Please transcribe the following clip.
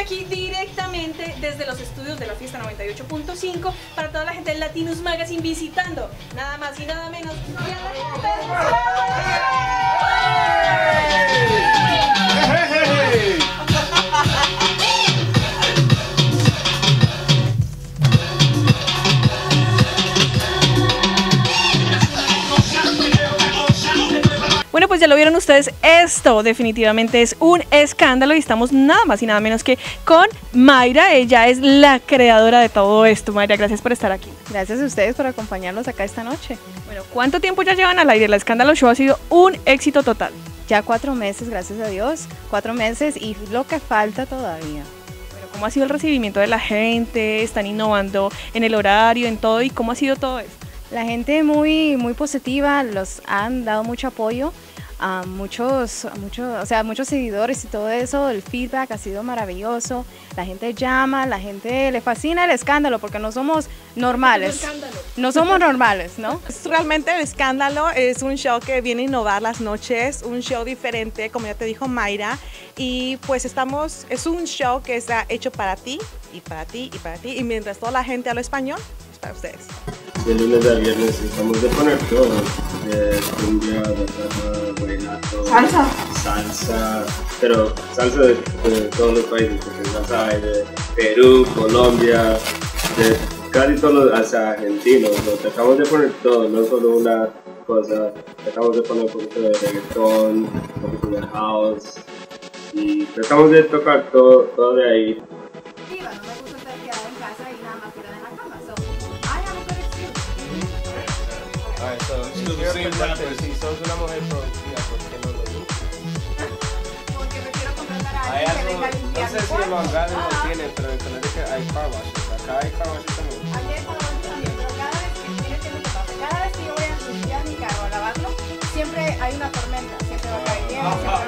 Aquí directamente desde los estudios de la fiesta 98.5 para toda la gente de Latinus Magazine visitando nada más y nada menos que a la pues ya lo vieron ustedes, esto definitivamente es un escándalo y estamos nada más y nada menos que con Mayra. Ella es la creadora de todo esto. Mayra, gracias por estar aquí. Gracias a ustedes por acompañarnos acá esta noche. Bueno, ¿cuánto tiempo ya llevan al aire? El escándalo show ha sido un éxito total. Ya cuatro meses, gracias a Dios. Cuatro meses y lo que falta todavía. Bueno, ¿cómo ha sido el recibimiento de la gente? ¿Están innovando en el horario, en todo? ¿Y cómo ha sido todo esto? La gente muy, muy positiva, los han dado mucho apoyo a muchos, muchos, o sea, muchos seguidores y todo eso, el feedback ha sido maravilloso, la gente llama, la gente le fascina el escándalo porque no somos normales, no somos normales, ¿no? Realmente el escándalo es un show que viene a innovar las noches, un show diferente, como ya te dijo Mayra, y pues estamos, es un show que está hecho para ti y para ti y para ti, y mientras toda la gente habla español, es para ustedes. De lunes a viernes estamos de poner todo, de cumbia, bachata, vallenato, salsa, salsa, pero salsa de, todos los países, porque salsa hay de Perú, Colombia, de casi todos los, hasta argentinos, tratamos de poner todo, no solo una cosa, tratamos de poner un poquito de reggaetón, un poquito de house, y tratamos de tocar todo, todo de ahí. Si sos una mujer productiva, ¿por qué no lo dices? Porque prefiero contratar a alguien que venga a limpiar No sé si en Long Island lo tiene, pero en Connecticut hay car washes. Acá hay car washes también. Aquí hay car washes también, pero cada vez que, mire lo que pasa, cada vez que yo voy a ensuciar mi carro a lavarlo, siempre hay una tormenta, siempre va a caer siempre